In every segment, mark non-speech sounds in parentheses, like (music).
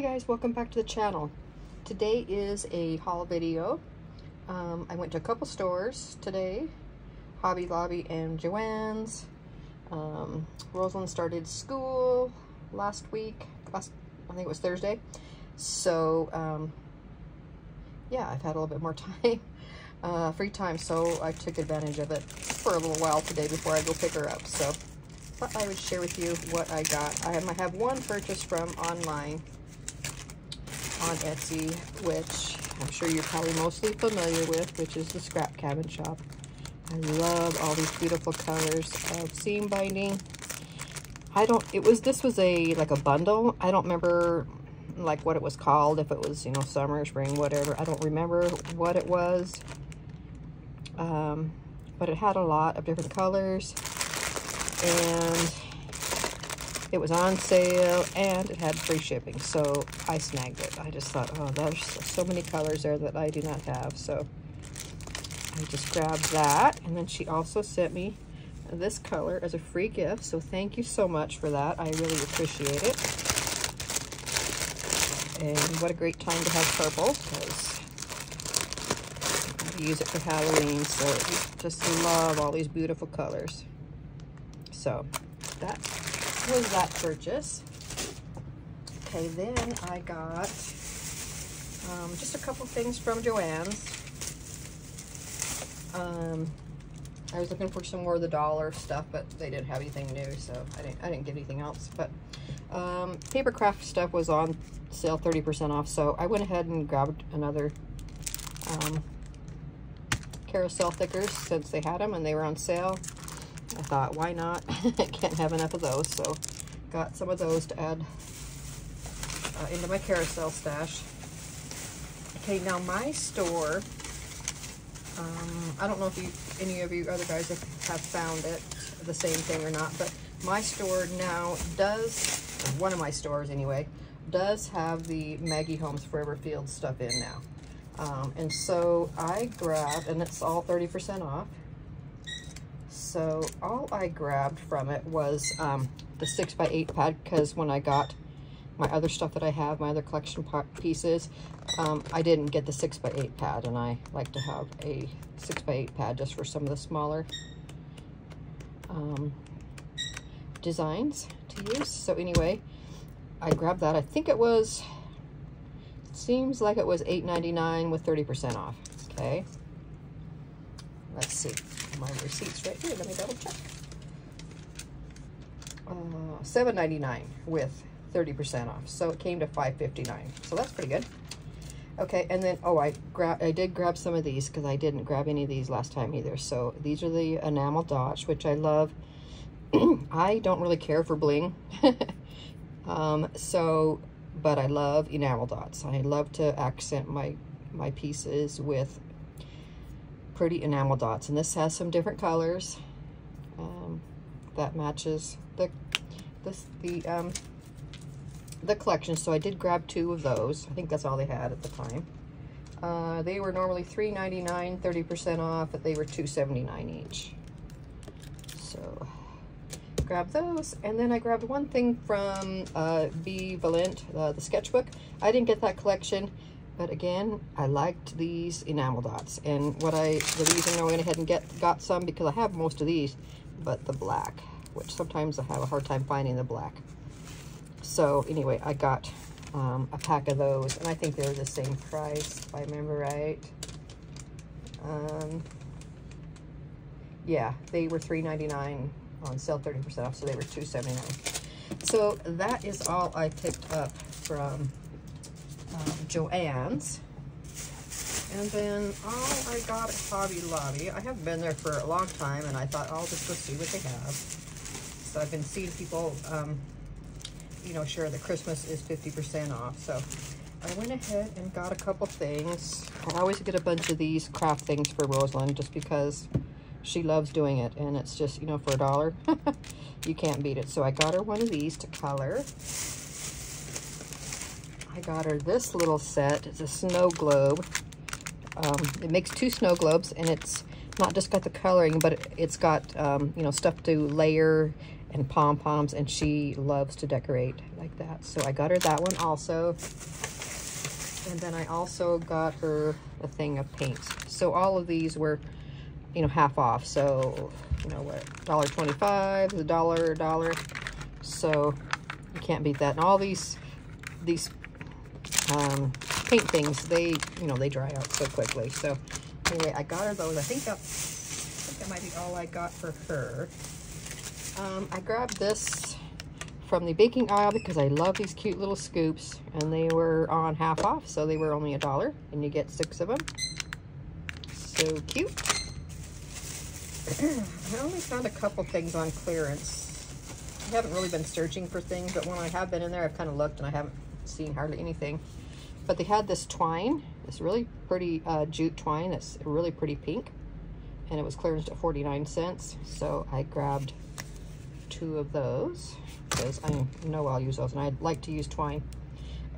Hi guys, welcome back to the channel. Today is a haul video. Um, I went to a couple stores today, Hobby Lobby and Joann's. Um, Rosalind started school last week, last, I think it was Thursday. So, um, yeah, I've had a little bit more (laughs) time, uh, free time, so I took advantage of it for a little while today before I go pick her up. So, thought I would share with you what I got. I have one purchase from online on Etsy, which I'm sure you're probably mostly familiar with, which is the Scrap Cabin Shop. I love all these beautiful colors of seam binding. I don't, it was, this was a, like a bundle. I don't remember, like, what it was called, if it was, you know, summer, spring, whatever. I don't remember what it was. Um, but it had a lot of different colors. And it was on sale and it had free shipping, so I snagged it. I just thought, oh, there's so many colors there that I do not have, so I just grabbed that. And then she also sent me this color as a free gift, so thank you so much for that. I really appreciate it. And what a great time to have purple, because use it for Halloween, so just love all these beautiful colors. So that was that purchase. Okay, then I got um, just a couple things from Joann's. Um, I was looking for some more of the dollar stuff, but they didn't have anything new, so I didn't, I didn't get anything else. But um, paper craft stuff was on sale 30% off, so I went ahead and grabbed another um, carousel thickers since they had them and they were on sale. I thought, why not? (laughs) I can't have enough of those, so got some of those to add uh, into my carousel stash. Okay, now my store, um, I don't know if you, any of you other guys have, have found it, the same thing or not, but my store now does, one of my stores anyway, does have the Maggie Holmes Forever Field stuff in now. Um, and so I grabbed, and it's all 30% off, so all I grabbed from it was um, the 6x8 pad because when I got my other stuff that I have, my other collection pieces, um, I didn't get the 6x8 pad and I like to have a 6x8 pad just for some of the smaller um, designs to use. So anyway, I grabbed that. I think it was, it seems like it was $8.99 with 30% off. Okay. Let's see my receipts right here. Let me double check. Uh, $7.99 with 30% off. So it came to $5.59. So that's pretty good. Okay, and then, oh, I grab, I did grab some of these because I didn't grab any of these last time either. So these are the enamel dots, which I love. (clears throat) I don't really care for bling. (laughs) um, so, but I love enamel dots. I love to accent my, my pieces with pretty enamel dots. And this has some different colors um, that matches the, this, the, um, the collection. So I did grab two of those. I think that's all they had at the time. Uh, they were normally $3.99, 30% off, but they were $2.79 each. So grab those. And then I grabbed one thing from uh, V Valent, uh, the sketchbook. I didn't get that collection. But again, I liked these enamel dots. And what I, the reason I went ahead and get got some, because I have most of these, but the black, which sometimes I have a hard time finding the black. So anyway, I got um, a pack of those, and I think they're the same price, if I remember right. Um, yeah, they were $3.99 on sale 30% off, so they were $2.79. So that is all I picked up from um, Joann's. And then all I got at Hobby Lobby, I haven't been there for a long time, and I thought I'll just go see what they have. So I've been seeing people, um, you know, share that Christmas is 50% off. So I went ahead and got a couple things. I always get a bunch of these craft things for Rosalind just because she loves doing it. And it's just, you know, for a dollar, (laughs) you can't beat it. So I got her one of these to color. I got her this little set. It's a snow globe. Um, it makes two snow globes, and it's not just got the coloring, but it's got, um, you know, stuff to layer and pom-poms, and she loves to decorate like that. So I got her that one also. And then I also got her a thing of paints. So all of these were, you know, half off. So, you know what, $1.25, a dollar, dollar. So you can't beat that. And all these, these um, paint things, they, you know, they dry out so quickly. So anyway, I got her those. I think that, I think that might be all I got for her. Um, I grabbed this from the baking aisle because I love these cute little scoops and they were on half off so they were only a dollar and you get six of them so cute (clears throat) I only found a couple things on clearance I haven't really been searching for things but when I have been in there I've kind of looked and I haven't seen hardly anything but they had this twine this really pretty uh, jute twine that's really pretty pink and it was clearance at 49 cents so I grabbed two of those because I know I'll use those and I'd like to use twine.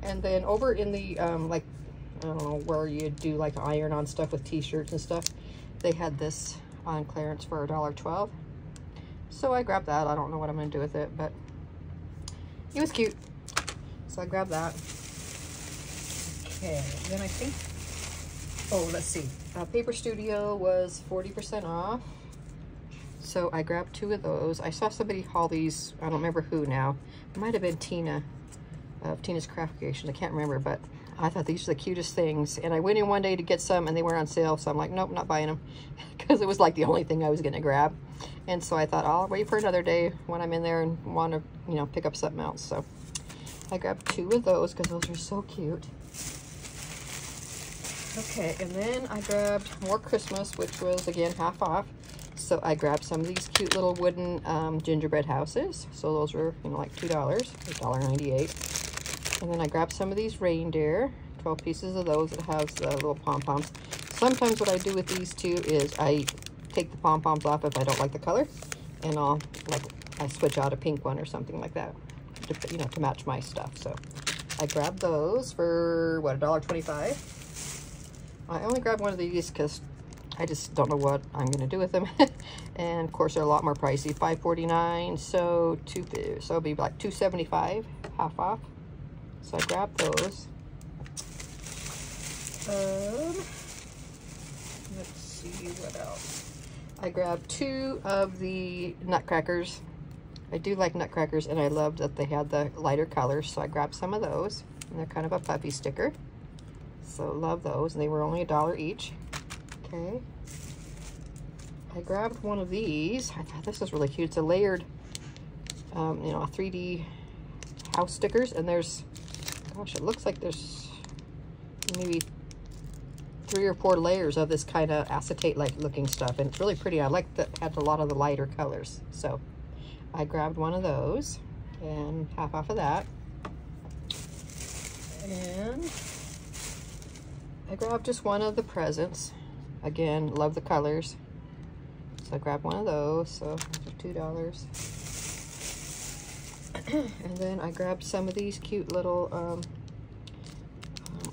And then over in the, um, like, I don't know, where you do like iron on stuff with t-shirts and stuff, they had this on clearance for $1.12. So I grabbed that. I don't know what I'm going to do with it, but it was cute. So I grabbed that. Okay, then I think, oh, let's see. Uh, Paper Studio was 40% off. So I grabbed two of those. I saw somebody haul these, I don't remember who now. It might have been Tina of Tina's Craft Creations. I can't remember, but I thought these were the cutest things. And I went in one day to get some and they were on sale. So I'm like, nope, not buying them. Because (laughs) it was like the only thing I was going to grab. And so I thought, I'll wait for another day when I'm in there and want to, you know, pick up something else. So I grabbed two of those because those are so cute. Okay, and then I grabbed more Christmas, which was, again, half off. So I grabbed some of these cute little wooden um, gingerbread houses. So those were, you know, like $2, $1.98. And then I grabbed some of these reindeer, 12 pieces of those that has the little pom-poms. Sometimes what I do with these two is I take the pom-poms off if I don't like the color. And I'll, like, I switch out a pink one or something like that, to, you know, to match my stuff. So I grabbed those for, what, $1.25? I only grabbed one of these because I just don't know what I'm going to do with them. (laughs) and of course, they're a lot more pricey. 5.49, so two, so it'll be like 2.75, half off. So I grabbed those. Um, let's see what else. I grabbed two of the nutcrackers. I do like nutcrackers, and I loved that they had the lighter colors, so I grabbed some of those. And they're kind of a puppy sticker. So love those. And they were only a dollar each. Okay. I grabbed one of these. I thought this was really cute. It's a layered, um, you know, 3D house stickers. And there's, gosh, it looks like there's maybe three or four layers of this kind of acetate-like looking stuff. And it's really pretty. I like that had a lot of the lighter colors. So I grabbed one of those and half off of that. And I grabbed just one of the presents. Again, love the colors. So I grabbed one of those, so $2. (clears throat) and then I grabbed some of these cute little, um,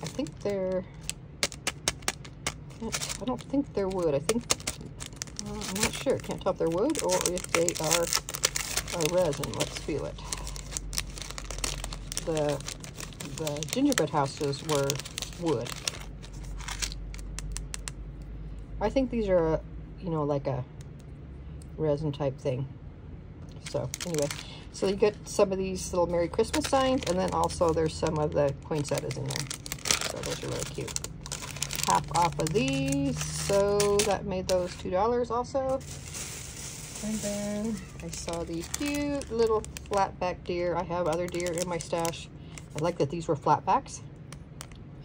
I think they're, I don't think they're wood. I think, uh, I'm not sure. Can't tell if they're wood or if they are a resin. Let's feel it. The, the gingerbread houses were wood. I think these are, you know, like a resin type thing. So anyway, so you get some of these little Merry Christmas signs, and then also there's some of the poinsettias in there. So those are really cute. Half off of these, so that made those $2 also. And then I saw these cute little flatback deer. I have other deer in my stash. I like that these were flatbacks.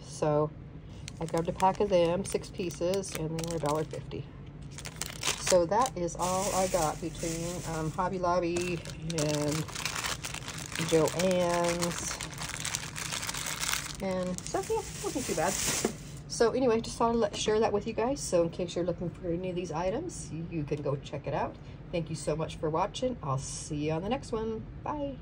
So I grabbed a pack of them, six pieces, and they were $1.50. So that is all I got between um, Hobby Lobby and Joann's. And so, yeah, wasn't too bad. So anyway, just thought I'd share that with you guys. So in case you're looking for any of these items, you can go check it out. Thank you so much for watching. I'll see you on the next one. Bye.